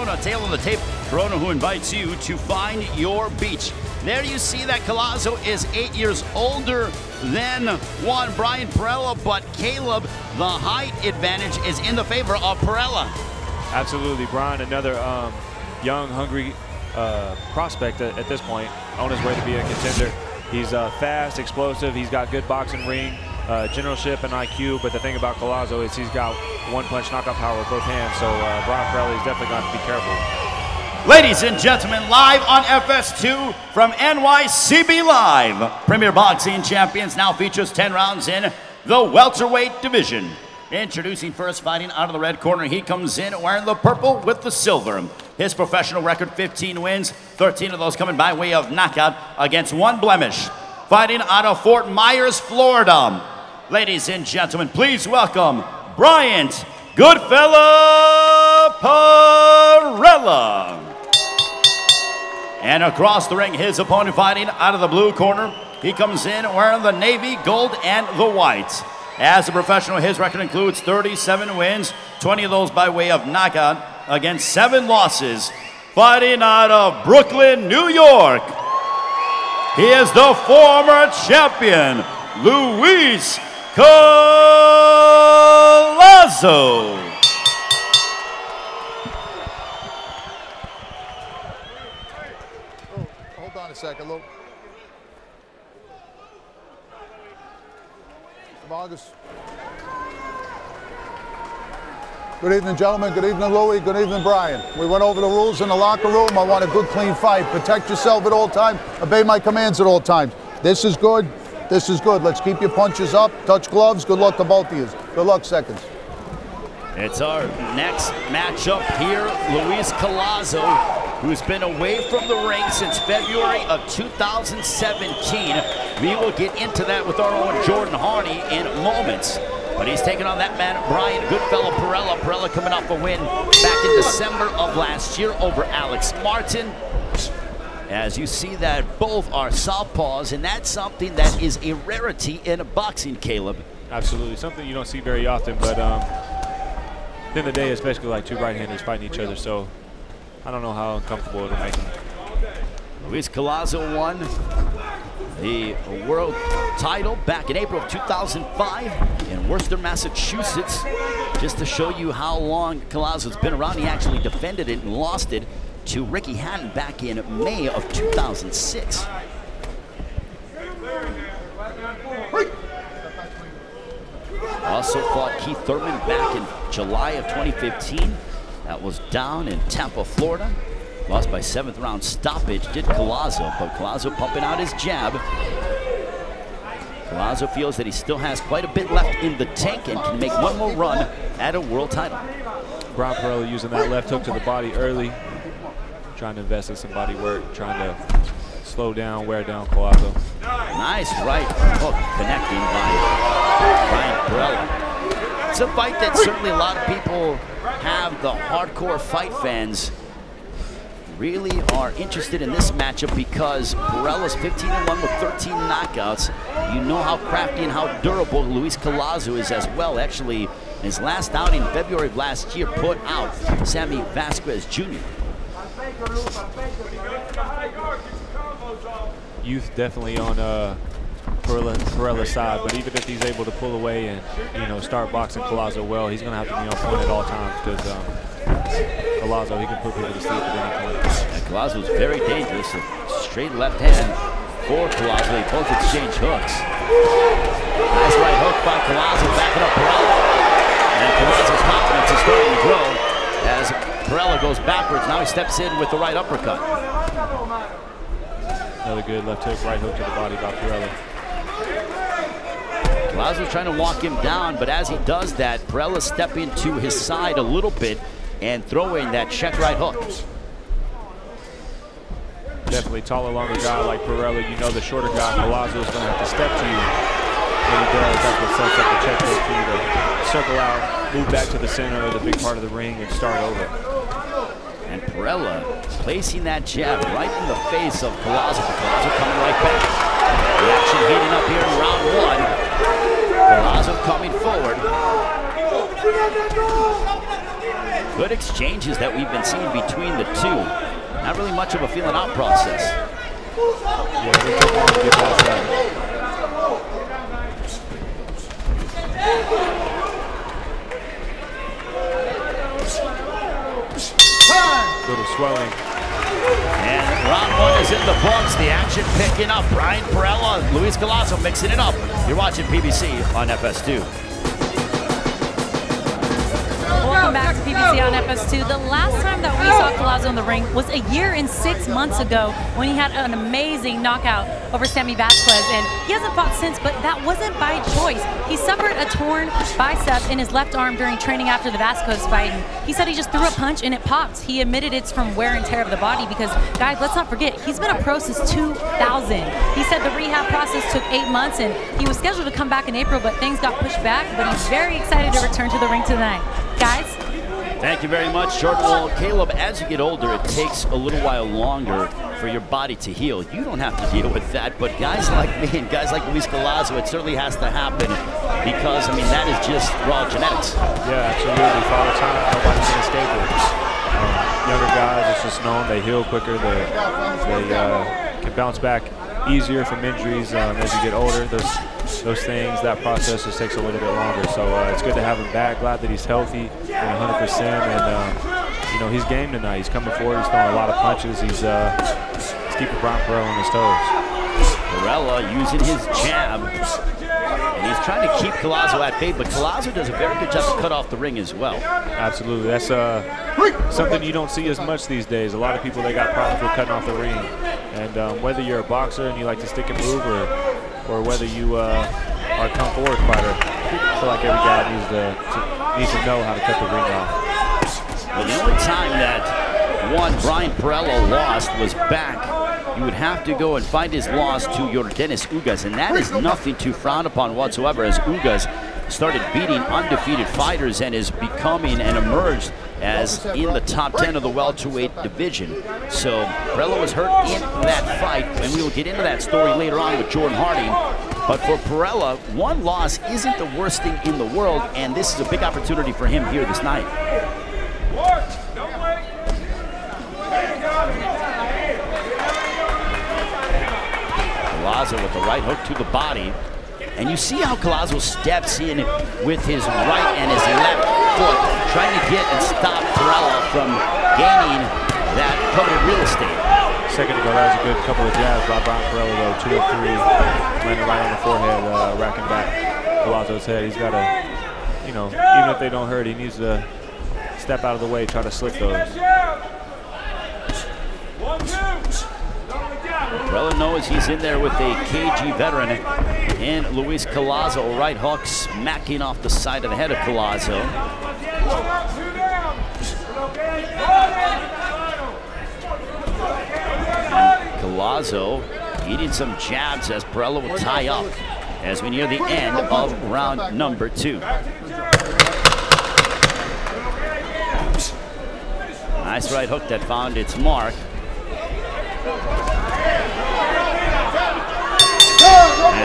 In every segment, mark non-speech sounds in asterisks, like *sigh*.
Corona, tail on the tape. Corona who invites you to find your beach. There you see that Collazo is eight years older than Juan Brian Perrella, but Caleb, the height advantage is in the favor of Perrella. Absolutely, Brian, another um, young, hungry uh, prospect at, at, this point, on his way to be a contender. He's uh, fast, explosive. He's got good boxing ring, uh, generalship, and IQ. But the thing about Collazo is he's got one-punch knockout power with both hands. So uh, Brian Perrella is definitely going to be careful. Ladies and gentlemen, live on FS2 from NYCB Live. Premier Boxing Champions now features 10 rounds in the welterweight division. Introducing first, fighting out of the red corner, he comes in wearing the purple with the silver. His professional record 15 wins, 13 of those coming by way of knockout against one blemish. Fighting out of Fort Myers, Florida. Ladies and gentlemen, please welcome Bryant Goodfella Perrella. And across the ring, his opponent fighting out of the blue corner. He comes in wearing the navy, gold, and the white. As a professional, his record includes 37 wins, 20 of those by way of knockout, against seven losses. Fighting out of Brooklyn, New York. He is the former champion, Luis Collazo. Oh, hold on a second, Lou. August. Good evening, gentlemen. Good evening, Louie. Good evening, Brian. We went over the rules in the locker room. I want a good, clean fight. Protect yourself at all times. Obey my commands at all times. This is good. This is good. Let's keep your punches up. Touch gloves. Good luck to both of you. Good luck, seconds. It's our next matchup here. Luis Collazo, who's been away from the ring since February of 2017. We will get into that with our own Jordan Hardy in moments. But he's taking on that man, Brian Goodfella Perrella. Perrella coming off a win back in December of last year over Alex Martin. As you see that both are southpaws, and that's something that is a rarity in a boxing, Caleb. Absolutely, something you don't see very often, but um, at the end of the day, especially like two right-handers fighting each other, so I don't know how uncomfortable it'll make him. Luis Collazo won the world title back in April of 2005 in Worcester, Massachusetts. Just to show you how long Collazo's been around, he actually defended it and lost it to Ricky Hatton back in May of 2006. Also fought Keith Thurman back in July of 2015. That was down in Tampa, Florida. Lost by seventh round stoppage, did Collazo, but Collazo pumping out his jab. Collazo feels that he still has quite a bit left in the tank and can make one more run at a world title. Brian Perrella using that left hook to the body early, trying to invest in some body work, trying to slow down, wear down Collazo. Nice right hook connecting by Brian Perrella. It's a fight that certainly a lot of people have, the hardcore fight fans, really are interested in this matchup because Perrella's 15-1 with 13 knockouts. You know how crafty and how durable Luis Collazo is as well. Actually, his last outing in February of last year put out Sammy Vasquez Jr. Youth definitely on uh, Perrella, Perrella's side, but even if he's able to pull away and you know start boxing Collazo well, he's going to have to be on point at all times because um, he can put people to sleep at any point. And Collazo's very dangerous. A straight left hand for Collazo. They both exchange hooks. Nice right hook by Collazo, backing up Perrella. And Collazo's confidence is starting to grow as Perrella goes backwards. Now he steps in with the right uppercut. Another good left hook, right hook to the body by Perrella. Collazo's trying to walk him down, but as he does that, Perrella stepping to his side a little bit and throwing that check right hook. Definitely taller, longer guy like Perrella. You know the shorter guy, is going to have to step to you. When he does, that's what sets up the check for you to circle out, move back to the center of the big part of the ring, and start over. And Perrella placing that jab right in the face of Collazo. Collazo coming right back. The action heating up here in round one. Collazo coming forward. good exchanges that we've been seeing between the two. Not really much of a feeling out process. Yeah, it took long to get past that. Little swelling. And round one is in the books. The action picking up. Brian Perrella, Luis Collazo mixing it up. You're watching PBC on FS2. Welcome back to PBC on FS2. The last time that we saw Collazo in the ring was a year and six months ago when he had an amazing knockout over Sammy Vasquez. And he hasn't fought since, but that wasn't by choice. He suffered a torn bicep in his left arm during training after the Vasquez fight. And he said he just threw a punch and it popped. He admitted it's from wear and tear of the body because, guys, let's not forget, he's been a pro since 2000. He said the rehab process took eight months and he was scheduled to come back in April, but things got pushed back. But he's very excited to return to the ring tonight guys. Thank you very much, Short Wall. Caleb, as you get older, it takes a little while longer for your body to heal. You don't have to deal with that, but guys *laughs* like me and guys like Luis Collazo, it certainly has to happen because, I mean, that is just raw genetics. Yeah, absolutely. Father time, to escape it. Um, younger guys, it's just known they heal quicker, they, they uh, can bounce back easier from injuries um, as you get older. Those those things, that process just takes a little bit longer. So uh, it's good to have him back. Glad that he's healthy and 100%. And um, you know he's game tonight. He's coming forward. He's throwing a lot of punches. He's, uh, he's keeping Brian Perrella on his toes. Perrella using his jab. And he's trying to keep Collazo at bay, but Collazo does a very good job to cut off the ring as well. Absolutely. That's uh, something you don't see as much these days. A lot of people, they got problems with cutting off the ring. And um, whether you're a boxer and you like to stick and move or, or whether you uh, are a come forward fighter, I feel like every guy needs to, to, needs to know how to cut the ring off. Well, the only time that one Brian Perrella lost was back you would have to go and find his loss to Yordenis Ugas, and that is nothing to frown upon whatsoever as Ugas started beating undefeated fighters and is becoming and emerged as in the top 10 of the welterweight division. So Perrella was hurt in that fight, and we will get into that story later on with Jordan Hardy. But for Perrella, one loss isn't the worst thing in the world, and this is a big opportunity for him here this night. Collazo with the right hook to the body. And you see how Collazo steps in with his right and his left foot, trying to get and stop Perrella from gaining that coveted real estate. Second ago, that was a good couple of jabs by Brian Perrella, though. Two or three, landing right on the forehead, uh, racking back Collazo's head. He's got to, you know, even if they don't hurt, he needs to step out of the way, try to slick those. One, two. Perrella knows he's in there with a KG veteran and Luis Collazo. Right hook smacking off the side of the head of Collazo. Collazo eating some jabs as Perrella will tie up as we near the end of round number two. Nice right hook that found its mark.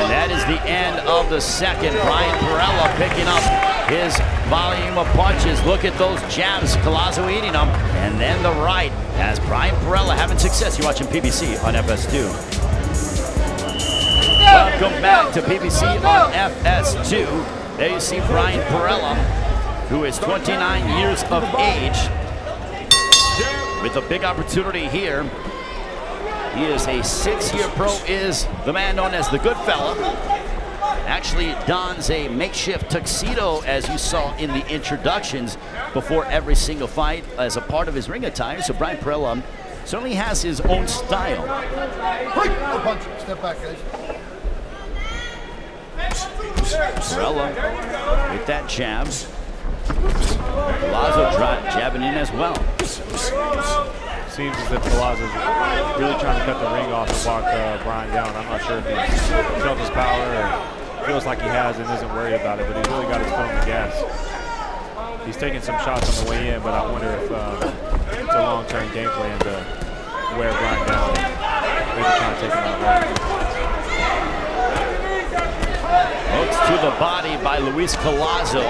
And that is the end of the second. Brian Perrella picking up his volume of punches. Look at those jabs. Collazo eating them. And then the right as Brian Perrella having success. You're watching PBC on FS2. Welcome back to PBC on FS2. There you see Brian Perrella, who is 29 years of age, with a big opportunity here he is a six-year pro, is the man known as the good fella. Actually dons a makeshift tuxedo, as you saw in the introductions, before every single fight as a part of his ring attire. So Brian Perrella certainly has his own style. punch. Step back, guys. Perrella with that jab. Lazo jabbing in as well seems as if Collazo's really trying to cut the ring off and walk uh, Brian down. I'm not sure if he's felt his power or feels like he has and isn't worried about it, but he's really got his foot on the gas. He's taking some shots on the way in, but I wonder if um, it's a long-term game plan to wear Brian down maybe try to take him out. Hooks to the body by Luis Collazo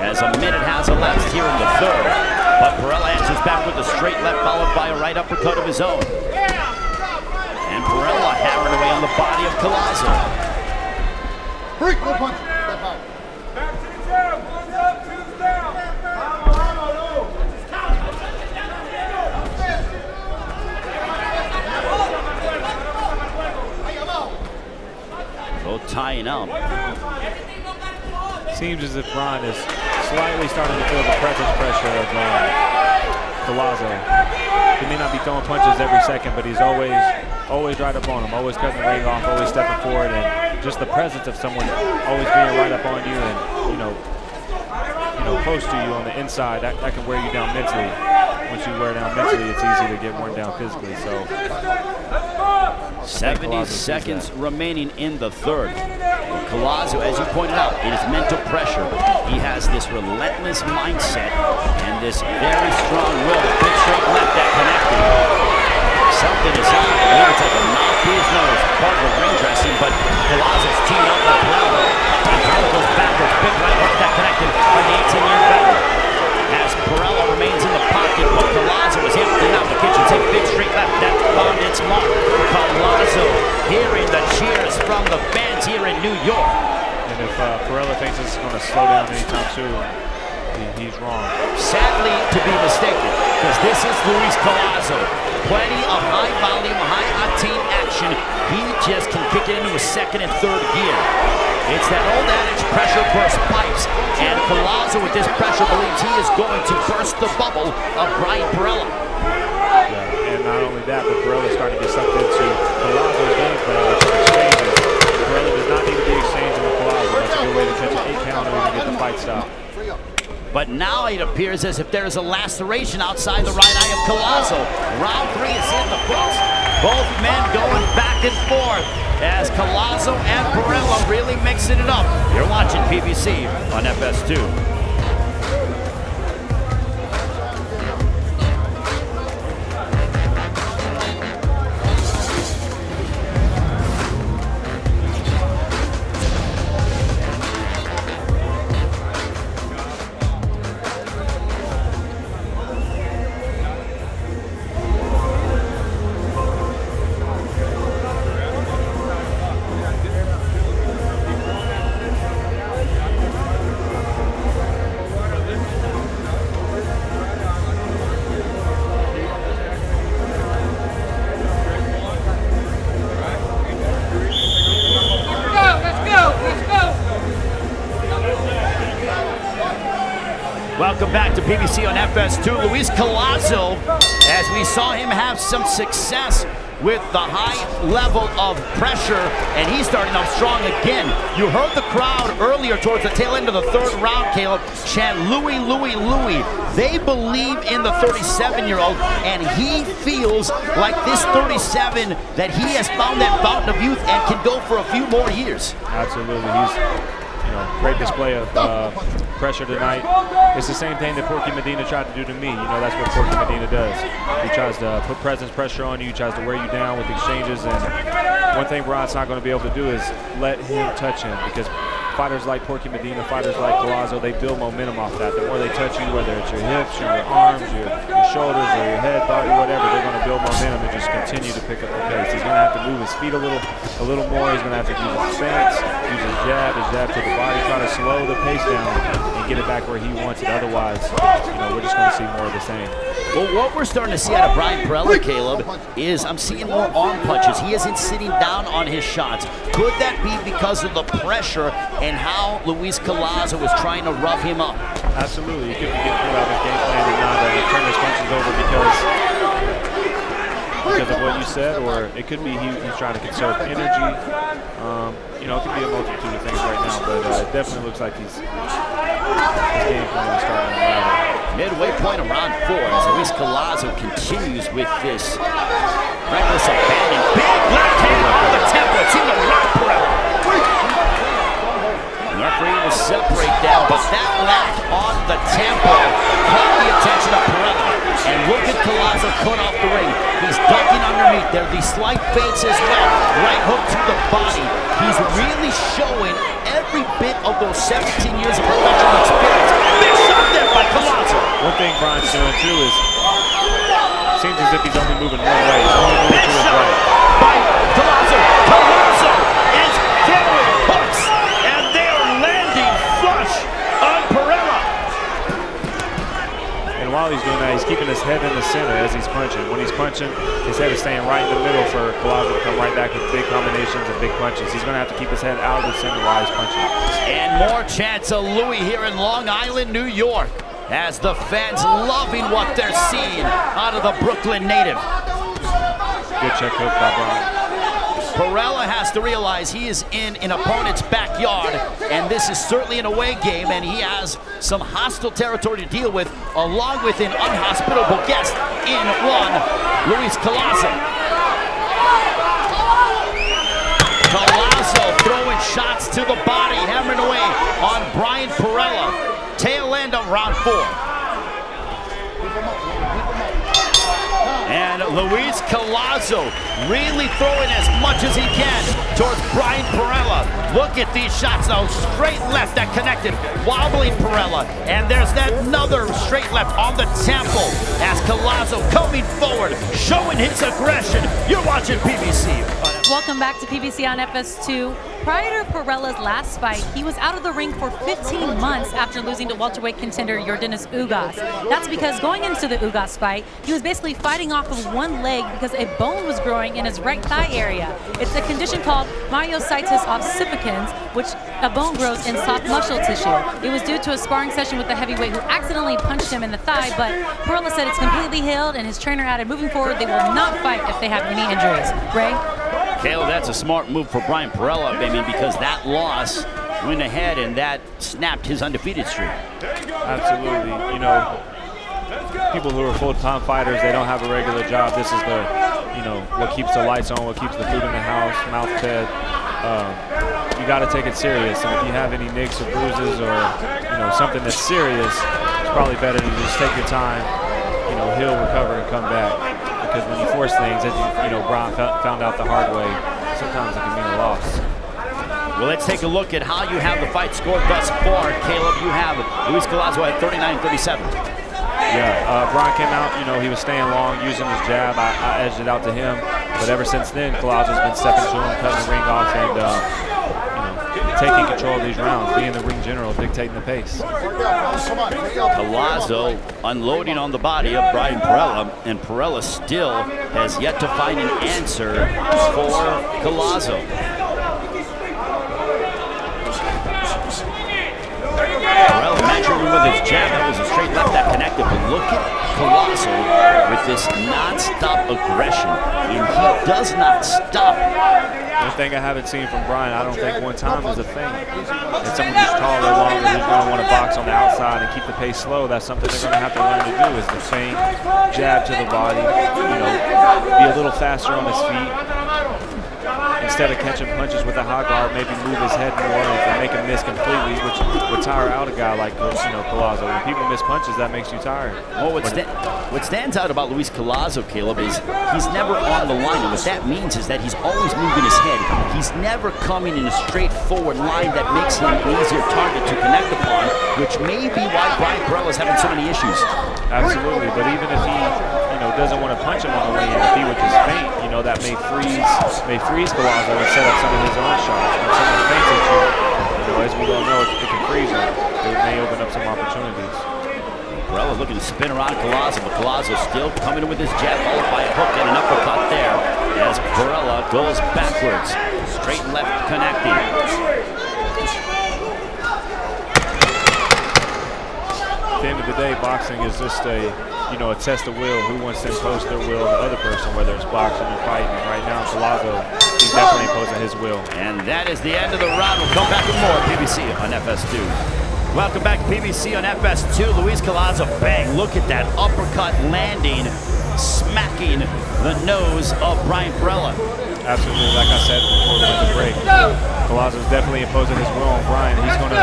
as a minute has elapsed here in the third. But Perrella answers back with a straight left followed by a right uppercut of his own. And Perrella hammering away on the body of Collazo. Freak, no punch. Step out. Back to the jab. One's up, two's down. Both tying up. Seems as if Ron is slightly starting to feel the presence pressure of uh. He may not be throwing punches every second, but he's always always right up on him, always cutting the ring off, always stepping forward, and just the presence of someone always being right up on you and you know, you know, close to you on the inside, that, that can wear you down mentally. Once you wear down mentally, it's easy to get worn down physically. So 70 seconds remaining in the third. Collazo, as you pointed out, it is mental pressure. He has this relentless mindset and this very strong will. to Big straight New York. And if uh, Perrella thinks is going to slow down anytime soon, he, he's wrong. Sadly to be mistaken, because this is Luis Collazo. Plenty of high volume, high octane action. He just can kick it into a second and third gear. It's that old adage, pressure bursts pipes. And Collazo with this pressure believes he is going to burst the bubble of Brian Perrella. Yeah, and not only that, but Perrella starting to get sucked into Collazo's game plan, which is exchanges. Perrella does exchanging with Collazo. That's a good way to catch an eight counter and get the fight. But now it appears as if there is a laceration outside the right eye of Collazo. Round three is in the books. Both men going back and forth as Collazo and Perrella really mixing it up. You're watching PBC on FS2. PBC on FS2. Luis Collazo, as we saw him have some success with the high level of pressure, and he's starting off strong again. You heard the crowd earlier towards the tail end of the third round, Caleb, chant Louis, Louis, Louis. They believe in the 37-year-old, and he feels like this 37 that he has found that fountain of youth and can go for a few more years. Absolutely. He's, you know, great display of uh, pressure tonight. It's the same thing that Porky Medina tried to do to me. You know, that's what Porky Medina does. He tries to put presence pressure on you, he tries to wear you down with exchanges. And one thing Ron's not going to be able to do is let him touch him because fighters like Porky Medina, fighters like Collazo, they build momentum off that. The more they touch you, whether it's your hips, your arms, your, your shoulders, or your head, body, whatever, they're going to build momentum and just continue to pick up the pace. He's going to have to move his feet a little, a little more. He's going to have to use his fence, use his jab, his jab to the body, try to slow the pace down and get it back where he wants it. Otherwise, you know, we're just going to see more of the same. Well, what we're starting to see out of Brian Perrella, Caleb, is I'm seeing more arm punches. He isn't sitting down on his shots. Could that be because of the pressure and how Luis Collazo was trying to rough him up? Absolutely. He could be getting out of game plan and not uh, turn his punches over because because of what you said, or it could be he, he's trying to conserve energy. Um, you know, it could be a multitude of things right now, but uh, it definitely looks like he's his game plan is starting to unravel. Midway point of round four as Luis Collazo continues with this reckless abandon. Big left hand on the temple. To rock Perrella. The referee will separate them, but that left on the temple caught the attention of Perrella. And look at Collazo cut off the ring. He's ducking underneath. There The slight feints as well. Right hook to the body. He's really showing every bit of those 17 years of professional experience. Big shot Shot there by. One thing Brian's doing too is seems as if he's only moving one way. He's only moving to his right. by. Collazo is throwing hooks, and they are landing flush on Perrella. While he's doing that, he's keeping his head in the center as he's punching. When he's punching, his head is staying right in the middle for Collazo to come right back with big combinations and big punches. He's going to have to keep his head out of the center while he's punching. And more chants of Louis here in Long Island, New York, as the fans loving what they're seeing out of the Brooklyn native. Good check hook by Brian. Perrella has to realize he is in an opponent's backyard, and this is certainly an away game, and he has some hostile territory to deal with, along with an unhospitable guest in one, Luis Collazo. Collazo throwing shots to the body, hammering away on Brian Perrella. Tail end of round four. And Luis Collazo really throwing as much as he can towards Brian Perrella. Look at these shots now, straight left that connected, wobbling Perrella. And there's that another straight left on the temple as Collazo coming forward, showing his aggression. You're watching PBC. Welcome back to PBC on FS2. Prior to Perrella's last fight, he was out of the ring for 15 months after losing to welterweight contender Yordenis Ugas. That's because going into the Ugas fight, he was basically fighting off of one leg because a bone was growing in his right thigh area. It's a condition called myositis ossificans, which a bone grows in soft muscle tissue. It was due to a sparring session with the heavyweight who accidentally punched him in the thigh, but Perrella said it's completely healed and his trainer added moving forward they will not fight if they have any injuries. Ray? Caleb, that's a smart move for Brian Perrella, I mean, because that loss went ahead and that snapped his undefeated streak. Absolutely. You know, people who are full-time fighters, they don't have a regular job. This is the, you know, what keeps the lights on, what keeps the food in the house, mouth fed. Um, you got to take it serious. And if you have any nicks or bruises or, you know, something that's serious, it's probably better to just take your time, you know, heal, recover, and come back. Because when you force things, as you, you know, Brian found out the hard way, sometimes it can mean a loss. Well, let's take a look at how you have the fight scored thus far. Caleb, you have Luis Collazo at 39-37. Yeah, uh, Brian came out, you know, he was staying long, using his jab. I, I edged it out to him. But ever since then, Collazo's been stepping to him, cutting the ring off, and, uh, you know, taking control of these rounds, being the ring general, dictating the pace. Collazo unloading on the body of Brian Perrella, and Perrella still has yet to find an answer for Collazo. Perrella measuring with his jab, that was a straight left that connected, but look at Collazo with this non-stop aggression, and he does not stop. One thing I haven't seen from Brian, I don't think one time is a thing. And someone who's taller, longer, who's going to want to box on the outside and keep the pace slow, that's something they're going to have to learn to do is the feint, jab to the body, you know, be a little faster on his feet. Instead of catching punches with a high guard, maybe move his head more and make him miss completely, which would tire out a guy like you know Collazo. When people miss punches, that makes you tired. Well, what, sta what stands out about Luis Collazo, Caleb, is he's never on the line. And what that means is that he's always moving his head. He's never coming in a straightforward line that makes him an easier target to connect upon, which may be why Brian is having so many issues. Absolutely, but even if he, you know, doesn't want to punch him on the way in, if he would just feint, you know, that may freeze, may freeze Collazo and set up some of his own shots. You, know, as we all know, it, it can freeze him. It may open up some opportunities. Perrella looking to spin around Collazo, but Collazo still coming in with his jab, followed by a hook and an uppercut there as Perrella goes backwards. Straight and left connecting. The end of the day, boxing is just a, you know, a test of will. Who wants to impose their will on the other person, whether it's boxing or fighting. Right now, Collazo, he's definitely imposing his will. And that is the end of the round. We'll come back with more PBC on FS2. Welcome back to PBC on FS2. Luis Collazo, bang. Look at that uppercut landing, smacking the nose of Brian Perrella. Absolutely, like I said before we went to break, Collazo's definitely imposing his will on Brian. He's going to,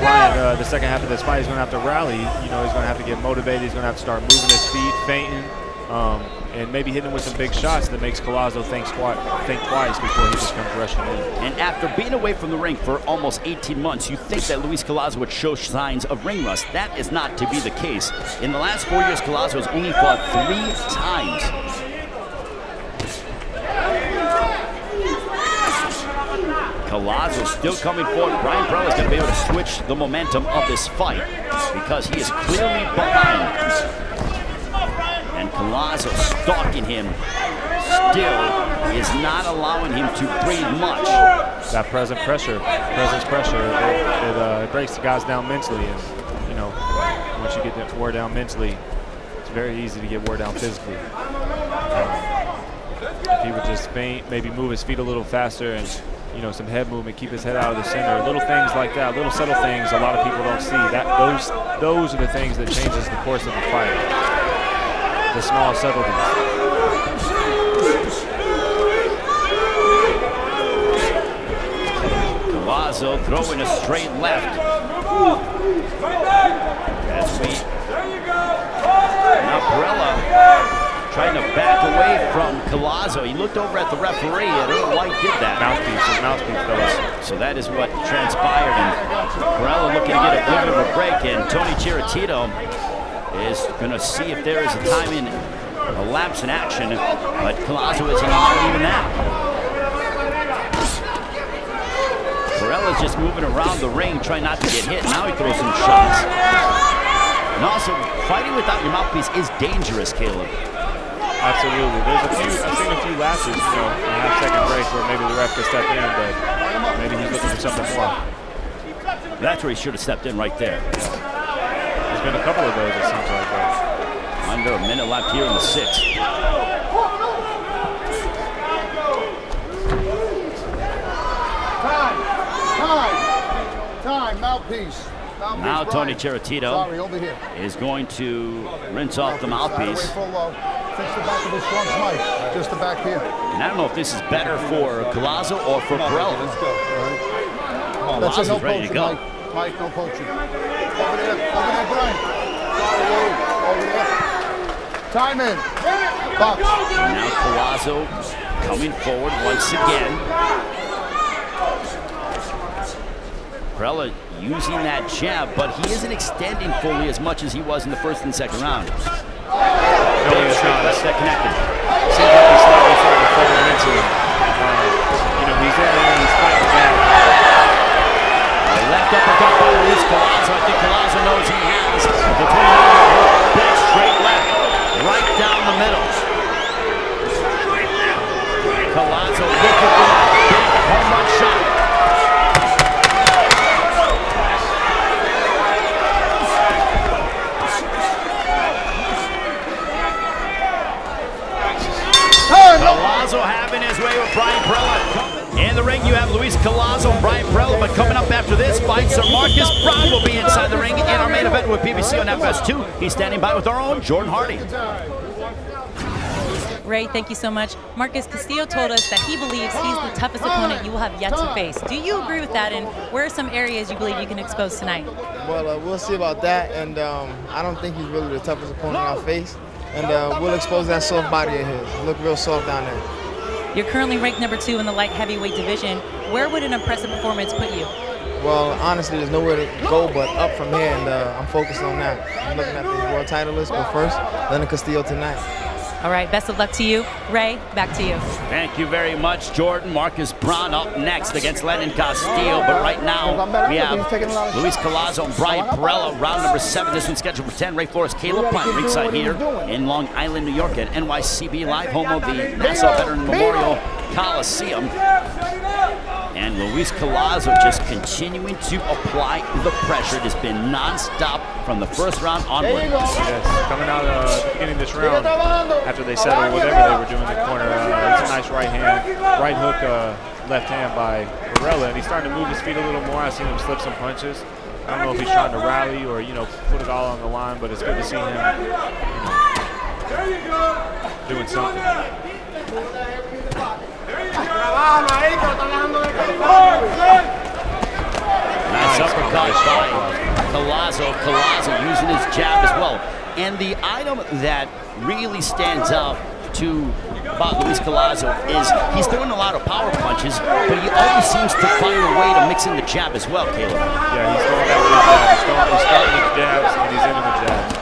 Brian, uh, the second half of this fight, he's going to have to rally. You know, he's going to have to get motivated. He's going to have to start moving his feet, feinting. Um, and maybe hitting with some big shots that makes Collazo think, think twice before he just comes rushing in. And after being away from the ring for almost 18 months, you think that Luis Collazo would show signs of ring rust. That is not to be the case. In the last four years, Collazo has only fought three times. Collazo still coming forward. Brian Perrella is going to be able to switch the momentum of this fight because he is clearly behind and Collazo stalking him still is not allowing him to breathe much. That present pressure, presence pressure, it, it uh, breaks the guys down mentally. And, you know, once you get that wore down mentally, it's very easy to get wore down physically. Um, if he would just faint, maybe move his feet a little faster and you know, some head movement, keep his head out of the center, little things like that, little subtle things a lot of people don't see. That those those are the things that changes the course of the fight the small subtleties. Collazo throwing a straight left. As we now Perrella trying to back away from Collazo. He looked over at the referee and Earl White did that. Mouthpiece, his mouthpiece fellas. So that is what transpired. And Perrella looking to get a little bit of a break. And Tony Chiarantano is going to see if there is a time in a lapse in action, but Collazo isn't allowing even that. Perrella's just moving around the ring, trying not to get hit. Now he throws some shots. And also, fighting without your mouthpiece is dangerous, Caleb. Absolutely. There's a few, I've seen a few lapses, you know, a half second break where maybe the ref could step in, but maybe he's looking for something more. That's where he should have stepped in right there. There's been a couple of those, it seems like. But. Under a minute left here in the sixth. Time, time, time, mouthpiece. mouthpiece Now Tony Brian. Chiarantano Sorry, over going to rinse off the Out of the way mouthpiece. Fix the back of his trunk, Mike. Just the back here. And I don't know if this is better for Collazo or for Perrella. That's it, no ready to go. Mike. Mike, no poaching. Over there, over there, Brian. Over there. Time in. Box. Now Collazo coming forward once again. Perrella using that jab, but he isn't extending fully as much as he was in the first and second round. He's straight that connected. Seems like he's slightly to fall mentally. Um, you know, he's there, he's fighting back. A left uppercut by Luis Collazo. I think Collazo knows he has the 20 big straight left right down the middle. Collazo looking for that big home run shot. Collazo having his way with Brian Perrella. In the ring, you have Luis Collazo and Brian Perrella, but coming up after this fight, Sir Marcus Browne will be inside the ring in our main event with PBC on FS2. He's standing by with our own Jordan Hardy. Ray, thank you so much. Marcus Castillo told us that he believes he's the toughest opponent you will have yet to face. Do you agree with that? And where are some areas you believe you can expose tonight? Well, uh, we'll see about that, and um, I don't think he's really the toughest opponent I'll face. And uh, we'll expose that soft body of his. Look real soft down there. You're currently ranked number two in the light heavyweight division. Where would an impressive performance put you? Well, honestly, there's nowhere to go but up from here, and uh, I'm focused on that. I'm looking at the world title list, but first, Leonard Castillo tonight. All right, best of luck to you. Ray, back to you. Thank you very much, Jordan. Marcus Browne up next against Lenin Castillo. But right now, we have Luis Collazo and Brian Perrella, round number seven. This one's scheduled for 10. Ray Flores, Caleb Plant, ringside here in Long Island, New York at NYCB Live, home of the Nassau Veteran Memorial Coliseum. And Luis Collazo just continuing to apply the pressure. It has been non-stop from the first round onward. Yes, coming out uh, the beginning of this round, after they settled whatever they were doing in the corner, uh, it's a nice right hand, right hook, uh, left hand by Perrella, and he's starting to move his feet a little more. I've seen him slip some punches. I don't know if he's trying to rally or you know put it all on the line, but it's good to see him you know, doing something. Nice uppercut by Collazo. Collazo using his jab as well. And the item that really stands out to about Luis Collazo is he's throwing a lot of power punches, but he always seems to find a way to mix in the jab as well, Caleb. Yeah, he's back to jab. He's, going, he's starting the jabs and he's ending with jabs.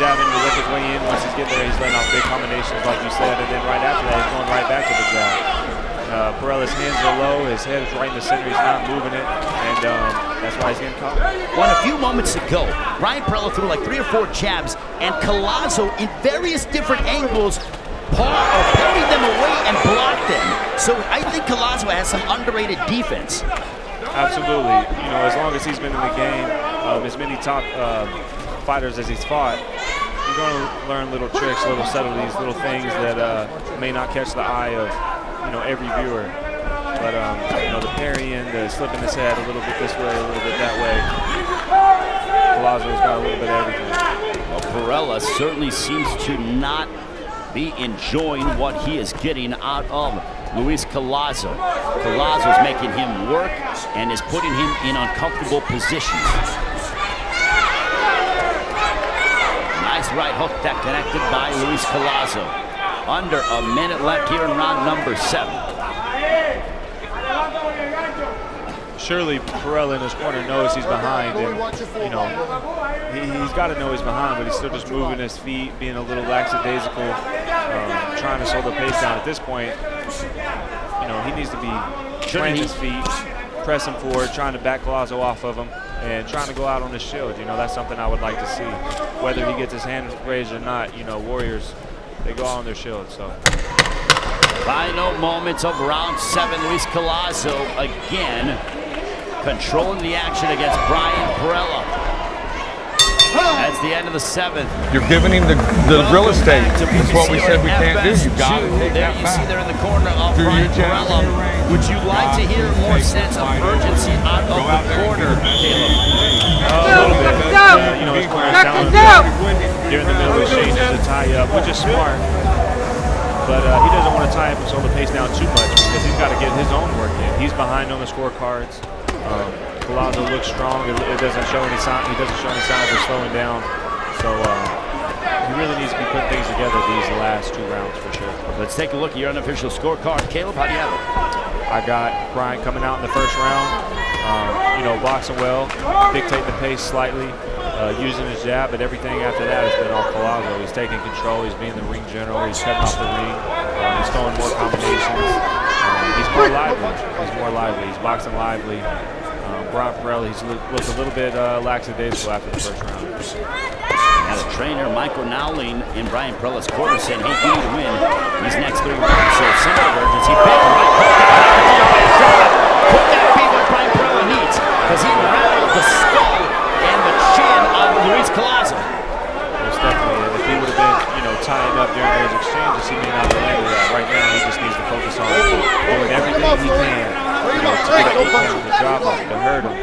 Jabbing to whip his way in. Once he's getting there, he's letting off big combinations, like you said, and then right after that, he's going right back to the jab. Uh, Perrella's hands are low, his head is right in the center, he's not moving it, and um, that's why he's getting caught. Well, a few moments ago, Brian Perrella threw like three or four jabs, and Collazo, in various different angles, par or parried them away and blocked them. So I think Collazo has some underrated defense. Absolutely. You know, as long as he's been in the game, um, as many top um, fighters as he's fought, you're going to learn little tricks, little subtleties, little things that uh, may not catch the eye of, you know, every viewer. But, um, you know, the parrying, the slipping his head a little bit this way, a little bit that way. Collazo's got a little bit of everything. Well, Perrella certainly seems to not be enjoying what he is getting out of Luis Collazo. Collazo is making him work and is putting him in uncomfortable positions. Nice right hook that connected by Luis Collazo. Under a minute left here in round number seven. Surely Perrella in his corner knows he's behind, and you know he, has got to know he's behind, but he's still just moving his feet, being a little lackadaisical, um, trying to slow the pace down. At this point, you know he needs to be planting his feet, pressing forward, trying to back Collazo off of him, and trying to go out on his shield. You know that's something I would like to see. Whether he gets his hand raised or not, you know Warriors they go out on their shield. So. Final moments of round seven. Luis Collazo again controlling the action against Brian Perrella. That's the end of the seventh. You're giving him the, the real estate. That's what we said we can't do. You got to take There that you back. see there in the corner of Through Brian. Perrella. Would you like to hear more sense of urgency out of the corner, Caleb? Uh, a little bit. Uh, you know, his corner's telling him during the middle of the exchange to tie up, which is smart. But uh, he doesn't want to tie up and slow the pace down too much because he's got to get his own work in. He's behind on the scorecards. Um, Collazo looks strong. It, it doesn't show any sign. He doesn't show any signs of slowing down. So um, he really needs to be putting things together these last two rounds for sure. Let's take a look at your unofficial scorecard. Caleb, how do you have it? I got Brian coming out in the first round. Um, you know, boxing well, dictating the pace slightly, uh, using his jab, but everything after that has been all Collazo. He's taking control. He's being the ring general. He's cutting off the ring. Um, he's throwing more combinations. Um, he's more lively. He's more lively. He's boxing lively. Brian Perrella, he's look, looked a little bit uh, lackadaisical after the first round. Now the trainer, Michael Nowling, in Brian Perrella's corner saying, hey, you need to win these next three rounds. So some urgency. Big right. Could that be what Brian Perrella needs? Because he rattled the skull and the chin of Luis Collazo. You up during those exchanges, he may not have landed that. Right now, he just needs to focus on doing everything he can you know, to get takedown, to drop him, to hurt him.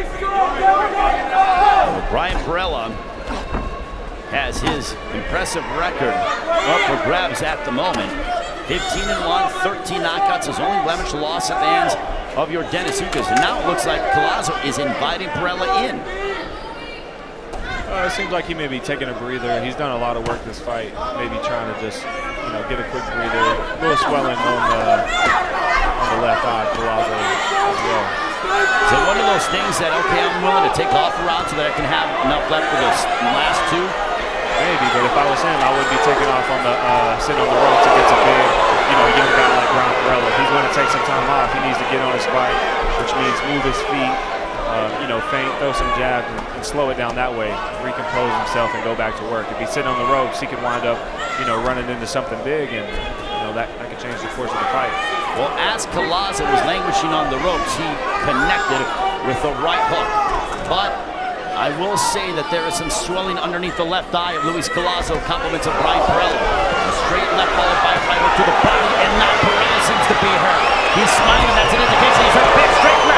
Well, Brian Perrella has his impressive record up for grabs at the moment. 15 and 1, 13 knockouts. His only blemish loss at the hands of Yordenis Ugas. And now it looks like Collazo is inviting Perrella in. Uh, it seems like he may be taking a breather. He's done a lot of work this fight, maybe trying to just, you know, get a quick breather. A little swelling on the, on the left eye, Collazo as well. Is it one of those things that, okay, I'm willing to take off a round so that I can have enough left for those last two? Maybe, but if I was him, I wouldn't be taking off on the, uh, sitting on the ropes against a big, you know, young guy like Brian Perrella. He's going to take some time off, he needs to get on his bike, which means move his feet, uh, you know, feint, throw some jabs, and, and slow it down that way, recompose himself, and go back to work. If he's sitting on the ropes, he could wind up, you know, running into something big, and you know that, that could change the course of the fight. Well, as Collazo was languishing on the ropes, he connected with the right hook. But I will say that there is some swelling underneath the left eye of Luis Collazo, compliments of Brian Perrella. A straight left followed by a right hook to the body, and now Perrella seems to be hurt. He's smiling, that's an indication he's hurt. Big straight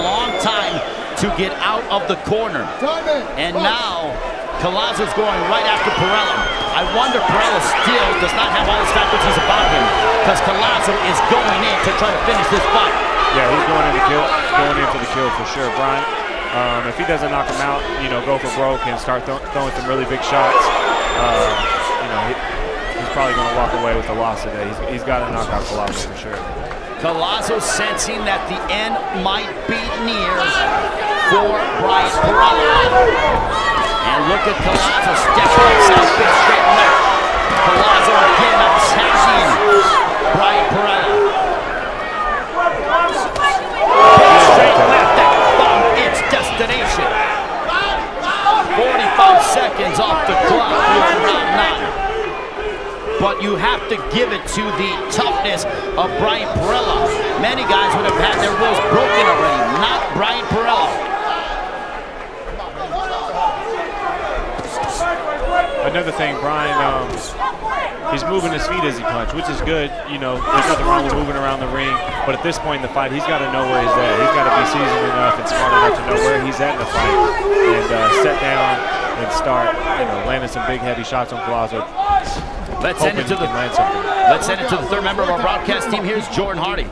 long time to get out of the corner. And now Collazo's going right after Perrella. I wonder Perrella still does not have all his faculties about him because Collazo is going in to try to finish this fight. Yeah, he's going into kill, going into the kill for sure. Brian, um, if he doesn't knock him out, you know, go for broke and start th throwing some really big shots, uh, you know, he, he's probably going to walk away with the loss today. He's, he's got to knock out Collazo for sure. Collazo sensing that the end might be near for Brian Perrella. And look at Collazo stepping himself in straight left. Collazo again attacking Brian Perrella. Straight left, that found its destination. 45 seconds off the clock round nine but you have to give it to the toughness of Brian Perrella. Many guys would have had their wills broken already, not Brian Perrella. Another thing, Brian, um, he's moving his feet as he punch, which is good. You know, there's nothing wrong with moving around the ring. But at this point in the fight, he's got to know where he's at. He's got to be seasoned enough and smart enough to know where he's at in the fight and uh, set down and start, you know, landing some big heavy shots on Collazo. Let's send it to the can land something. let's send it to the third member of our broadcast team. Here's Jordan Hardy.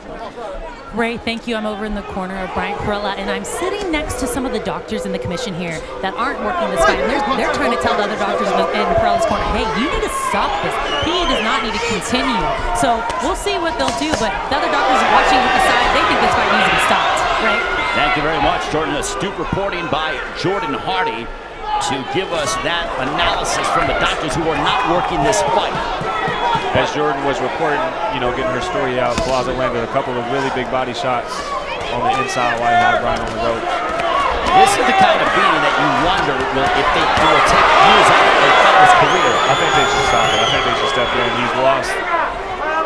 Ray, thank you. I'm over in the corner of Brian Perrella, and I'm sitting next to some of the doctors in the commission here that aren't working this fight. And they're, they're trying to tell the other doctors in in Perrella's corner, hey, you need to stop this. He does not need to continue. So we'll see what they'll do, but the other doctors are watching with the side. They think this fight needs to be stopped, right? Thank you very much, Jordan. Astute reporting by Jordan Hardy to give us that analysis from the doctors who are not working this fight. As Jordan was reporting, you know, getting her story out, Collazo landed a couple of really big body shots on the inside while he had Brian on the rope. This is the kind of beating that you wonder will, if they will take years out of a fighter's career. I think they should stop it. I think they should step in. He's lost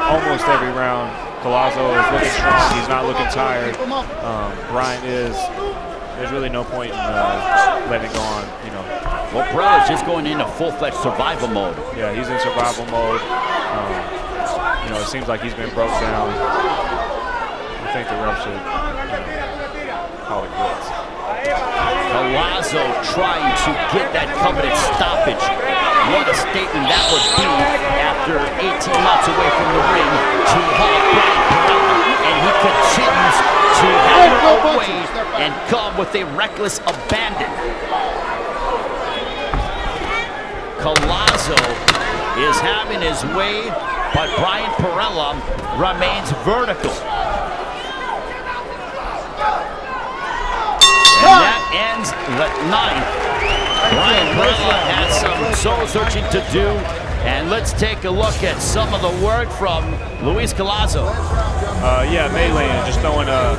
almost every round. Collazo is looking strong. He's not looking tired. Um, Brian is. There's really no point in uh, letting it go on. You know, Well, Perrella's just going into full-fledged survival mode. yeah, he's in survival mode. Um, you know, it seems like he's been broke down. I think the ref should you know, call it quits. Collazo trying to get that coveted stoppage. What a statement that would be after 18 months away from the ring to Brian And he continues to have it away and come with a reckless abandon. Collazo is having his way, but Brian Perrella remains vertical. And that ends the ninth. Brian Perrella has some soul searching to do. And let's take a look at some of the work from Luis Collazo. Uh, yeah, melee and just throwing, uh,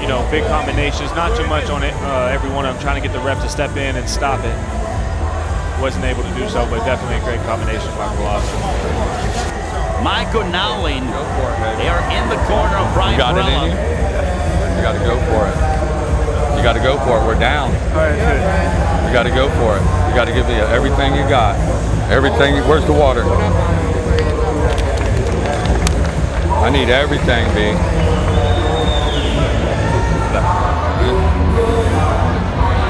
you know, big combinations. Not too much on it. Uh, every one of them trying to get the rep to step in and stop it. Wasn't able to do so, but definitely a great combination by Collazo. Michael Nowling, Go for it, baby. they are in the corner of Brian You got it in you? Perrella. You got to go for it. You got to go for it. We're down. You got to go for it. You got to give me everything you got. Everything. Where's the water? I need everything, B.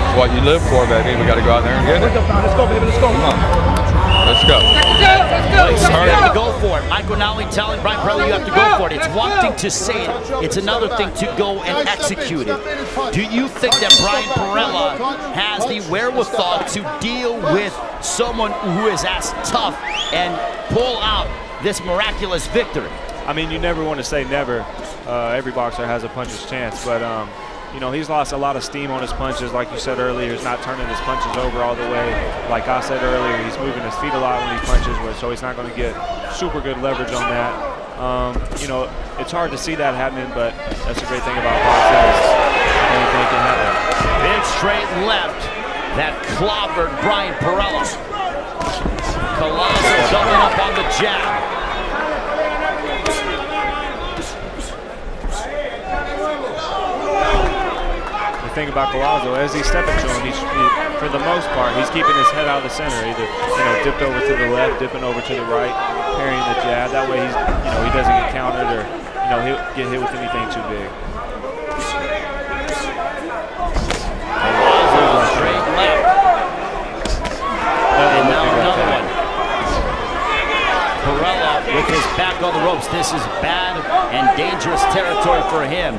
It's what you live for, baby. We got to go out there and get it. Let's go, baby. Let's go. Come on. Let's go. He said Hurry you have up. to go for it. Michael Nowling telling Brian Perrella you have to go for it. It's one thing to say it. It's another thing to go and execute it. Do you think that Brian Perrella has the wherewithal to deal with someone who is as tough and pull out this miraculous victory? I mean, you never want to say never. Uh, every boxer has a puncher's chance, but um, you know, he's lost a lot of steam on his punches. Like you said earlier, he's not turning his punches over all the way. Like I said earlier, he's moving his feet a lot when he punches, so he's not going to get super good leverage on that. Um, you know, it's hard to see that happening, but that's the great thing about boxing anything can happen. Big straight left that clobbered Brian Perrella. Collazo doubling up on the jab. Thing about Collazo, as he's stepping to him, he's, he, for the most part, he's keeping his head out of the center, either you know dipped over to the left, dipping over to the right, parrying the jab. That way, he's you know he doesn't get countered or you know he'll get hit with anything too big. straight left. And now another one. Perrella with his back on the ropes. This is bad and dangerous territory for him.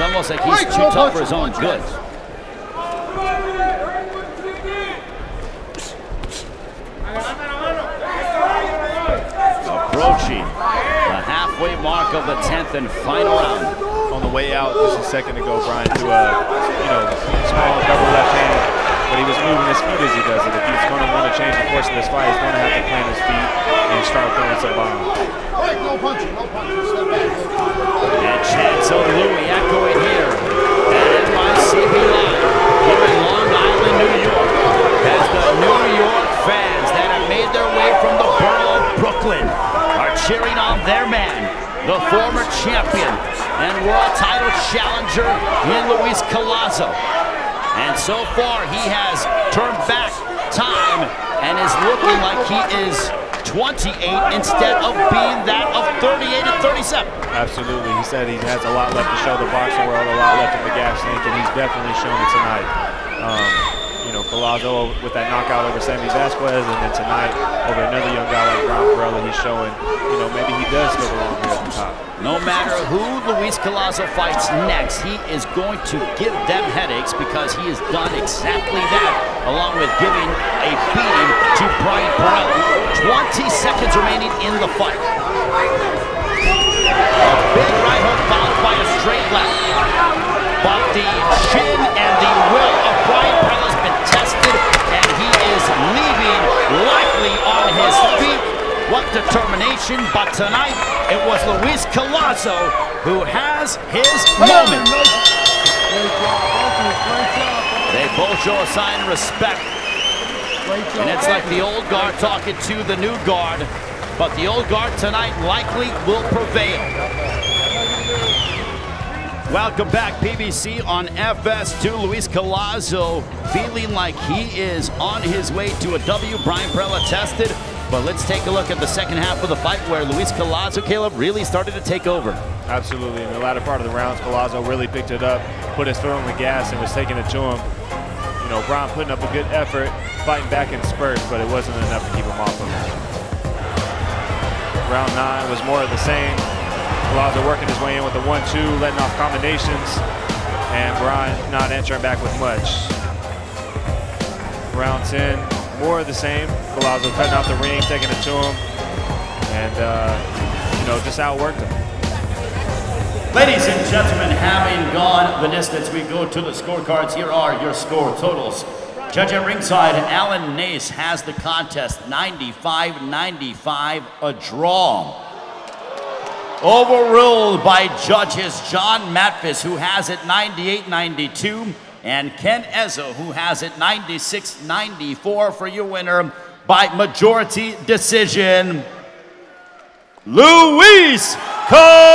It's almost like he's too tough for his own good. Approaching the halfway mark of the 10th and final round. On the way out just a second ago, Brian, to a you know small double left hand, but he was moving his feet as he does it. If he's going to want to change the course of this fight, he's going to have to plant his feet and start throwing some bombs. No punching, no punching. And Chancel Louis echoing here at NYCB Live here in Long Island, New York, as the New York fans that have made their way from the borough of Brooklyn are cheering on their man, the former champion and world title challenger in Luis Collazo. And so far, he has turned back time and is looking like he is 28 instead of being that of 38 and 37. Absolutely. He said he has a lot left to show the boxing world, a lot left in the gas tank, and he's definitely shown it tonight. Um, Collazo with that knockout over Sammy Vasquez, and then tonight over another young guy like Brian Perrella, he's showing, you know, maybe he does still belong here at the top. No matter who Luis Collazo fights next, he is going to give them headaches because he has done exactly that, along with giving a beating to Brian Perrella. 20 seconds remaining in the fight. A big right hook followed by a straight left. But the chin and the will of Brian Perrella has been tested, and he is leaving likely on his feet. What determination, but tonight it was Luis Collazo who has his moment. They both show a sign of respect. And it's like the old guard talking to the new guard. But the old guard tonight likely will prevail. Welcome back, PBC on FS2. Luis Collazo feeling like he is on his way to a W. Brian Perrella tested. But let's take a look at the second half of the fight where Luis Collazo, Caleb, really started to take over. Absolutely. In the latter part of the rounds, Collazo really picked it up, put his foot on the gas, and was taking it to him. You know, Brian putting up a good effort, fighting back in spurts, but it wasn't enough to keep him off of him. Round nine was more of the same. Collazo working his way in with the one-two, letting off combinations, and Brian not answering back with much. Round 10, more of the same. Collazo cutting out the ring, taking it to him, and uh, you know, just outworked him. Ladies and gentlemen, having gone the distance, we go to the scorecards. Here are your score totals. Judge at ringside, Alan Nace has the contest 95-95, a draw. Overruled by judges John Matvis, who has it 98-92, and Ken Ezzo, who has it 96-94 for your winner by majority decision. Luis Collazo.